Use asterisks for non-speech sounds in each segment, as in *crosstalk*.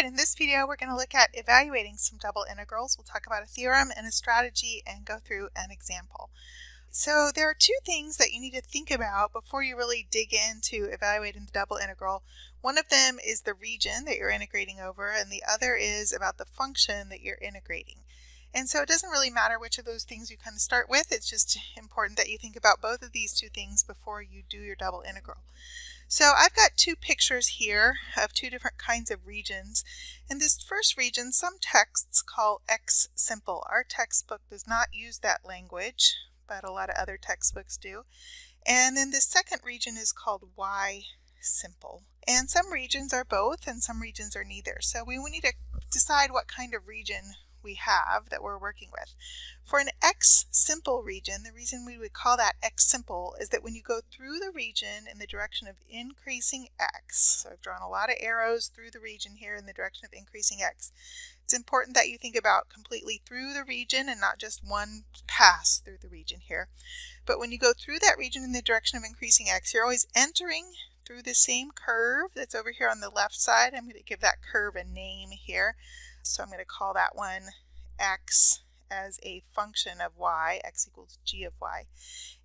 right, in this video we're going to look at evaluating some double integrals. We'll talk about a theorem and a strategy and go through an example. So there are two things that you need to think about before you really dig into evaluating the double integral. One of them is the region that you're integrating over and the other is about the function that you're integrating. And so it doesn't really matter which of those things you kind of start with, it's just *laughs* important that you think about both of these two things before you do your double integral. So I've got two pictures here of two different kinds of regions. In this first region, some texts call X simple. Our textbook does not use that language, but a lot of other textbooks do. And then the second region is called Y simple. And some regions are both and some regions are neither. So we need to decide what kind of region we have that we're working with. For an X simple region, the reason we would call that X simple is that when you go through the region in the direction of increasing X, so I've drawn a lot of arrows through the region here in the direction of increasing X, it's important that you think about completely through the region and not just one pass through the region here. But when you go through that region in the direction of increasing X, you're always entering through the same curve that's over here on the left side. I'm going to give that curve a name here. So I'm going to call that one x as a function of y, x equals g of y.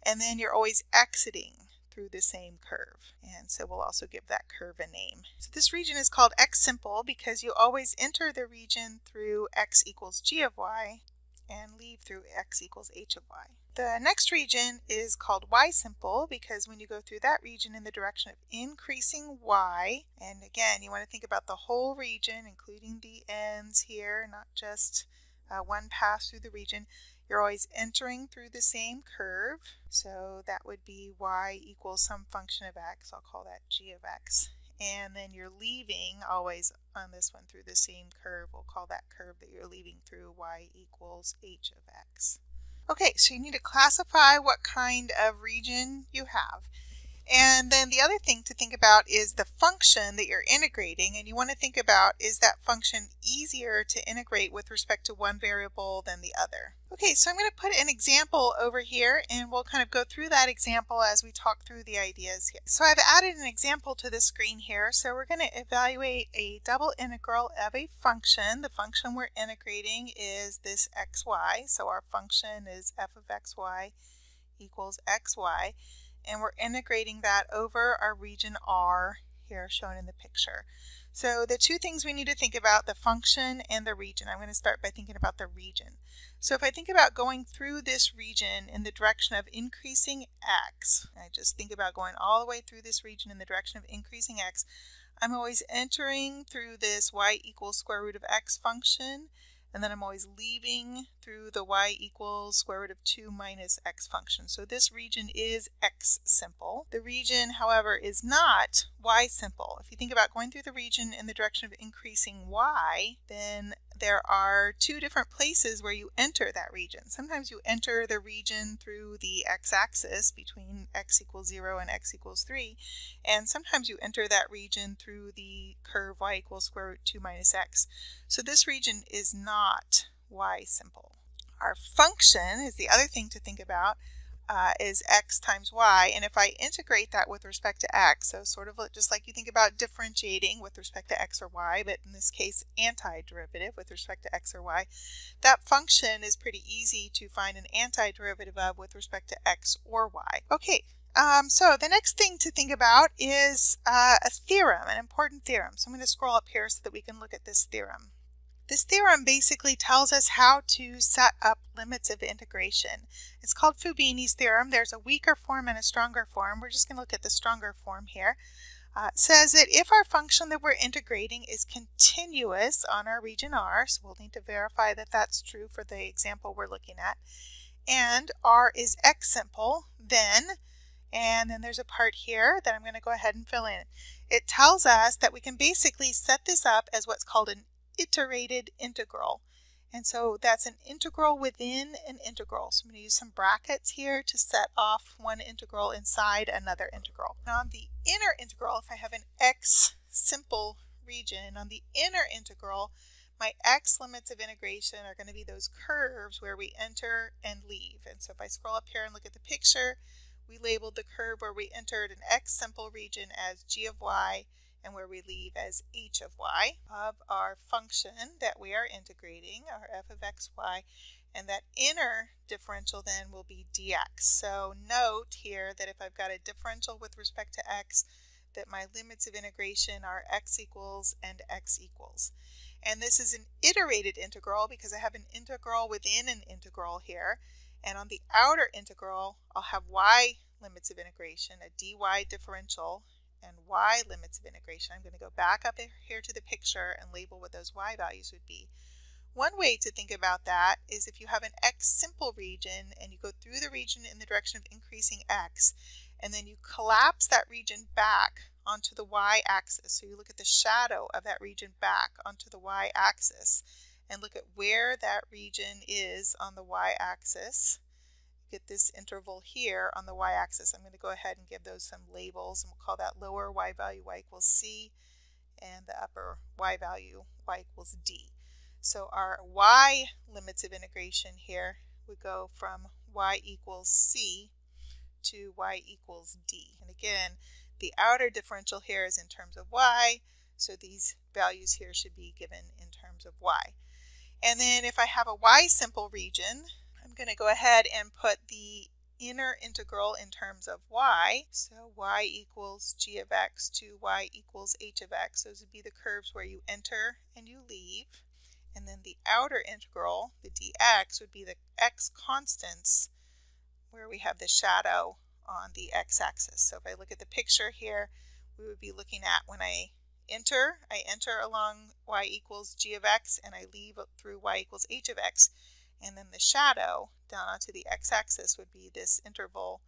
And then you're always exiting through the same curve. And so we'll also give that curve a name. So this region is called x simple because you always enter the region through x equals g of y and leave through x equals h of y. The next region is called y simple because when you go through that region in the direction of increasing y, and again, you want to think about the whole region, including the ends here, not just uh, one pass through the region, you're always entering through the same curve. So that would be y equals some function of x. I'll call that g of x and then you're leaving always on this one through the same curve. We'll call that curve that you're leaving through y equals h of x. Okay, so you need to classify what kind of region you have. And then the other thing to think about is the function that you're integrating. And you want to think about, is that function easier to integrate with respect to one variable than the other? Okay, so I'm going to put an example over here and we'll kind of go through that example as we talk through the ideas here. So I've added an example to the screen here. So we're going to evaluate a double integral of a function. The function we're integrating is this xy. So our function is f of xy equals xy and we're integrating that over our region R here shown in the picture. So the two things we need to think about, the function and the region. I'm going to start by thinking about the region. So if I think about going through this region in the direction of increasing x, I just think about going all the way through this region in the direction of increasing x, I'm always entering through this y equals square root of x function and then I'm always leaving through the y equals square root of 2 minus x function. So this region is x simple. The region, however, is not y simple. If you think about going through the region in the direction of increasing y, then there are two different places where you enter that region. Sometimes you enter the region through the x-axis between x equals 0 and x equals 3, and sometimes you enter that region through the curve y equals square root 2 minus x. So this region is not y simple. Our function is the other thing to think about uh, is x times y. And if I integrate that with respect to x, so sort of just like you think about differentiating with respect to x or y, but in this case antiderivative with respect to x or y, that function is pretty easy to find an antiderivative of with respect to x or y. Okay, um, so the next thing to think about is uh, a theorem, an important theorem. So I'm going to scroll up here so that we can look at this theorem. This theorem basically tells us how to set up limits of integration. It's called Fubini's theorem. There's a weaker form and a stronger form. We're just going to look at the stronger form here. Uh, says that if our function that we're integrating is continuous on our region R, so we'll need to verify that that's true for the example we're looking at, and R is x simple, then, and then there's a part here that I'm going to go ahead and fill in. It tells us that we can basically set this up as what's called an iterated integral. And so that's an integral within an integral. So I'm going to use some brackets here to set off one integral inside another integral. Now on the inner integral, if I have an x simple region, on the inner integral, my x limits of integration are going to be those curves where we enter and leave. And so if I scroll up here and look at the picture, we labeled the curve where we entered an x simple region as g of y and where we leave as h of y of our function that we are integrating, our f of xy, and that inner differential then will be dx. So note here that if I've got a differential with respect to x, that my limits of integration are x equals and x equals. And this is an iterated integral because I have an integral within an integral here. And on the outer integral, I'll have y limits of integration, a dy differential, and y limits of integration. I'm going to go back up here to the picture and label what those y values would be. One way to think about that is if you have an x simple region and you go through the region in the direction of increasing x, and then you collapse that region back onto the y-axis. So you look at the shadow of that region back onto the y-axis and look at where that region is on the y-axis get this interval here on the y-axis. I'm going to go ahead and give those some labels and we'll call that lower y value y equals c and the upper y value y equals d. So our y limits of integration here would go from y equals c to y equals d. And again, the outer differential here is in terms of y, so these values here should be given in terms of y. And then if I have a y simple region, going to go ahead and put the inner integral in terms of y. So y equals g of x to y equals h of x. Those would be the curves where you enter and you leave. And then the outer integral, the dx, would be the x constants where we have the shadow on the x-axis. So if I look at the picture here, we would be looking at when I enter, I enter along y equals g of x and I leave through y equals h of x. And then the shadow down onto the x-axis would be this interval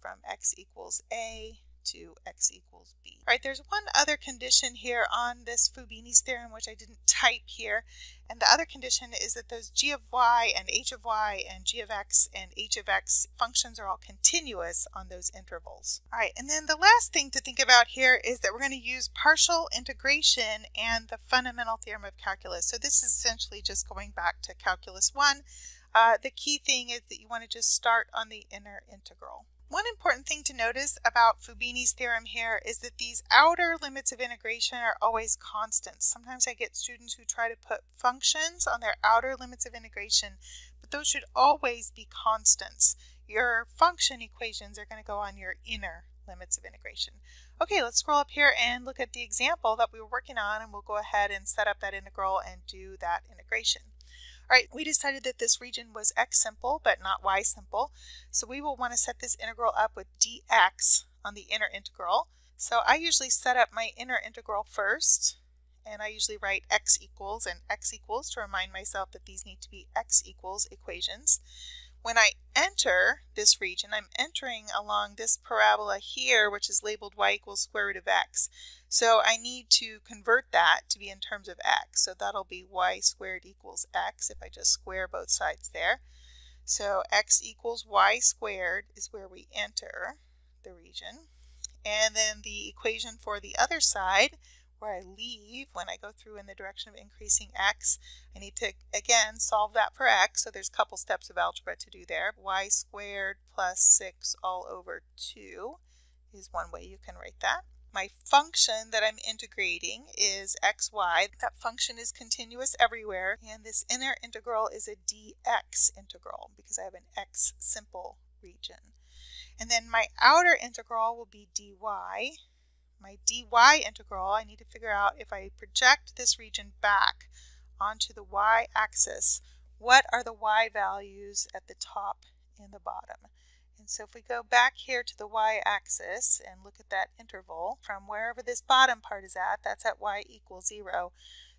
from x equals a to x equals b. All right, there's one other condition here on this Fubini's theorem, which I didn't type here. And the other condition is that those g of y and h of y and g of x and h of x functions are all continuous on those intervals. All right, and then the last thing to think about here is that we're going to use partial integration and the fundamental theorem of calculus. So this is essentially just going back to calculus 1. Uh, the key thing is that you want to just start on the inner integral. One important thing to notice about Fubini's theorem here is that these outer limits of integration are always constants. Sometimes I get students who try to put functions on their outer limits of integration, but those should always be constants. Your function equations are going to go on your inner limits of integration. Okay, let's scroll up here and look at the example that we were working on, and we'll go ahead and set up that integral and do that integration. All right, we decided that this region was x simple, but not y simple. So we will want to set this integral up with dx on the inner integral. So I usually set up my inner integral first, and I usually write x equals and x equals to remind myself that these need to be x equals equations. When I enter this region, I'm entering along this parabola here, which is labeled y equals square root of x. So I need to convert that to be in terms of x. So that'll be y squared equals x if I just square both sides there. So x equals y squared is where we enter the region. And then the equation for the other side where I leave when I go through in the direction of increasing x. I need to, again, solve that for x. So there's a couple steps of algebra to do there. y squared plus 6 all over 2 is one way you can write that. My function that I'm integrating is xy. That function is continuous everywhere. And this inner integral is a dx integral because I have an x simple region. And then my outer integral will be dy my dy integral, I need to figure out if I project this region back onto the y-axis, what are the y values at the top and the bottom? So if we go back here to the y-axis and look at that interval, from wherever this bottom part is at, that's at y equals 0,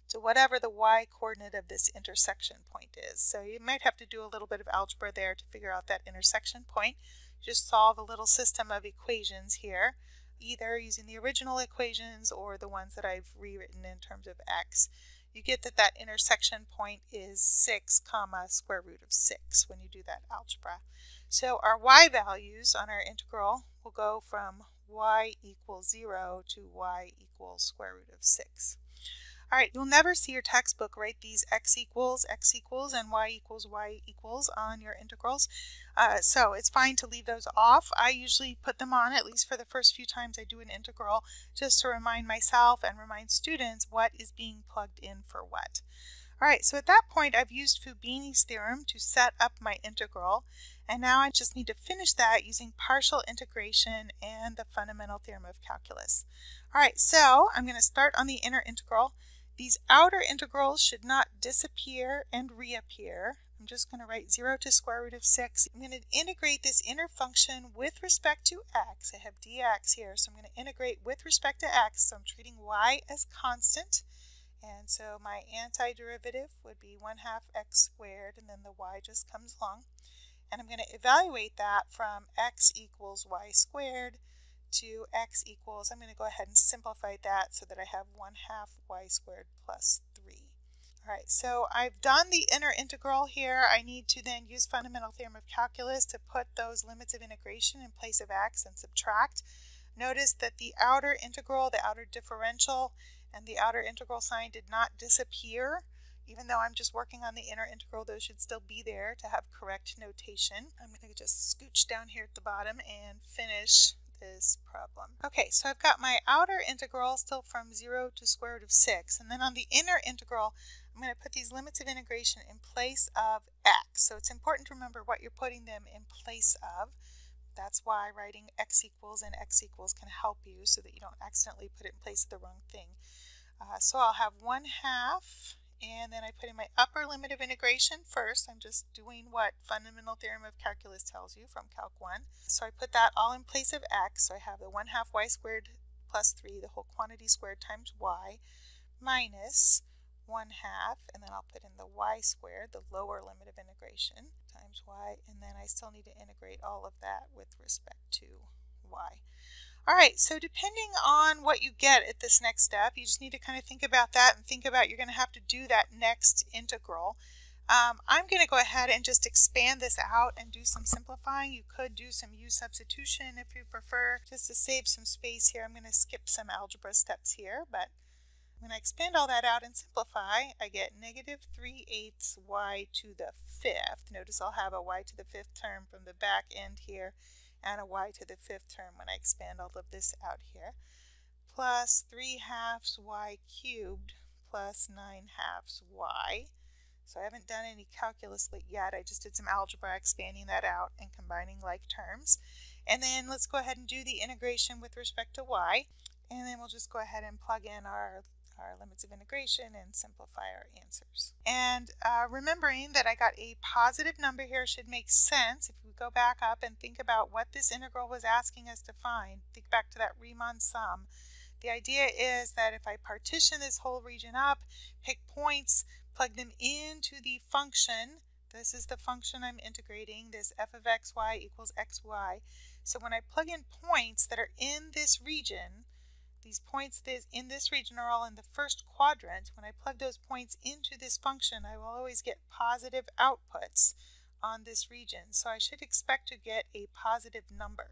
to whatever the y coordinate of this intersection point is. So you might have to do a little bit of algebra there to figure out that intersection point. Just solve a little system of equations here either using the original equations or the ones that I've rewritten in terms of x, you get that that intersection point is 6 comma square root of 6 when you do that algebra. So our y values on our integral will go from y equals 0 to y equals square root of 6. All right, you'll never see your textbook write these x equals x equals and y equals y equals on your integrals. Uh, so it's fine to leave those off. I usually put them on, at least for the first few times I do an integral, just to remind myself and remind students what is being plugged in for what. All right, so at that point I've used Fubini's theorem to set up my integral, and now I just need to finish that using partial integration and the fundamental theorem of calculus. All right, so I'm going to start on the inner integral. These outer integrals should not disappear and reappear. I'm just going to write 0 to square root of 6. I'm going to integrate this inner function with respect to x. I have dx here, so I'm going to integrate with respect to x. So I'm treating y as constant. And so my antiderivative would be 1 half x squared, and then the y just comes along. And I'm going to evaluate that from x equals y squared to x equals, I'm going to go ahead and simplify that so that I have 1 half y squared plus 3. All right, so I've done the inner integral here. I need to then use fundamental theorem of calculus to put those limits of integration in place of x and subtract. Notice that the outer integral, the outer differential, and the outer integral sign did not disappear. Even though I'm just working on the inner integral, those should still be there to have correct notation. I'm going to just scooch down here at the bottom and finish this problem. Okay, so I've got my outer integral still from 0 to square root of 6. And then on the inner integral, I'm going to put these limits of integration in place of x. So it's important to remember what you're putting them in place of. That's why writing x equals and x equals can help you so that you don't accidentally put it in place of the wrong thing. Uh, so I'll have 1 half and then I put in my upper limit of integration first. I'm just doing what fundamental theorem of calculus tells you from Calc 1. So I put that all in place of x. So I have the 1 half y squared plus 3, the whole quantity squared times y, minus 1 half, and then I'll put in the y squared, the lower limit of integration, times y, and then I still need to integrate all of that with respect to y. All right, so depending on what you get at this next step, you just need to kind of think about that and think about you're going to have to do that next integral. Um, I'm going to go ahead and just expand this out and do some simplifying. You could do some u substitution if you prefer. Just to save some space here, I'm going to skip some algebra steps here, but when I expand all that out and simplify, I get negative 3 eighths y to the fifth. Notice I'll have a y to the fifth term from the back end here and a y to the fifth term when I expand all of this out here, plus 3 halves y cubed plus 9 halves y. So I haven't done any calculus yet. I just did some algebra expanding that out and combining like terms. And then let's go ahead and do the integration with respect to y. And then we'll just go ahead and plug in our our limits of integration and simplify our answers. And uh, remembering that I got a positive number here should make sense if we go back up and think about what this integral was asking us to find. Think back to that Riemann sum. The idea is that if I partition this whole region up, pick points, plug them into the function, this is the function I'm integrating, this f of xy equals xy. So when I plug in points that are in this region, these points in this region are all in the first quadrant. When I plug those points into this function, I will always get positive outputs on this region. So I should expect to get a positive number.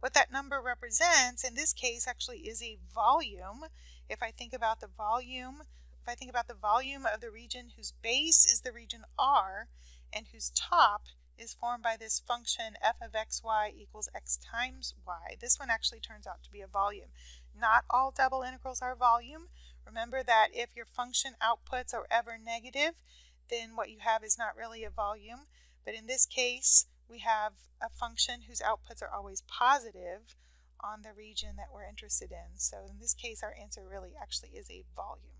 What that number represents in this case actually is a volume. If I think about the volume, if I think about the volume of the region whose base is the region R and whose top is formed by this function f of xy equals x times y. This one actually turns out to be a volume. Not all double integrals are volume. Remember that if your function outputs are ever negative, then what you have is not really a volume. But in this case, we have a function whose outputs are always positive on the region that we're interested in. So in this case, our answer really actually is a volume.